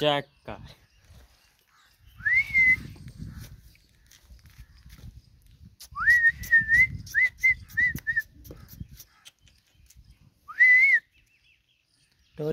check कर